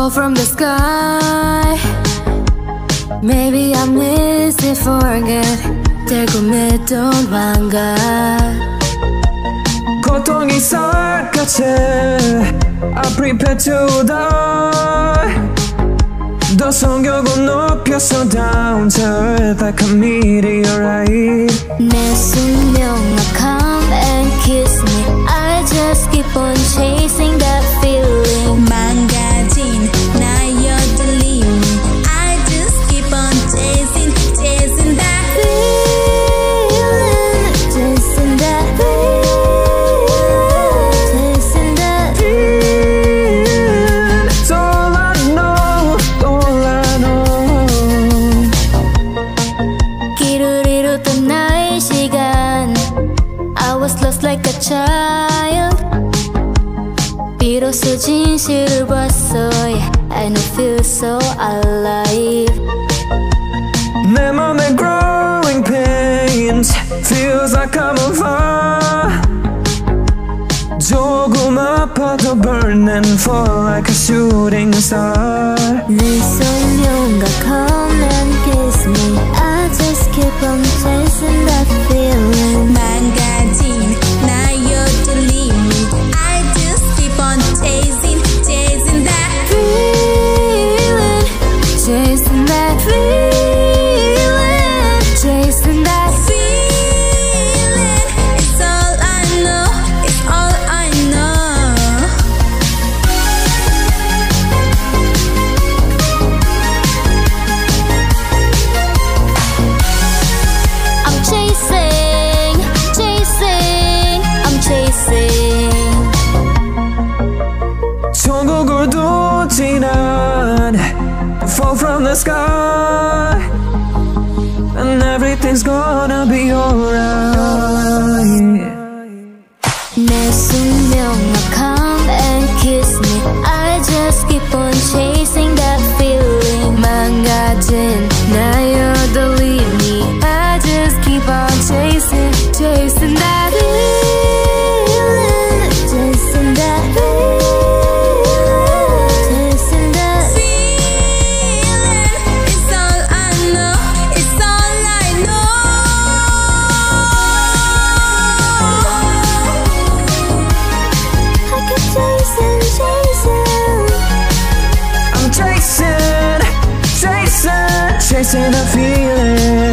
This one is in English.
from the sky Maybe I miss it, forget 달콤했던 환각 고통이 쌀같이 I prepare to die 더 성격을 높여서 down to earth like a meteorite 내 숙명 I come and kiss me I just keep on chasing like a child 비로소 진실을 봤어 yeah, I know feel so alive 내 맘에 growing pains Feels like I'm on fire 조금 아파도 burn and fall like a shooting star 내 소명과 chasing, chasing, I'm chasing 천국을 두지 난 Fall from the sky And everything's gonna be alright and I feel it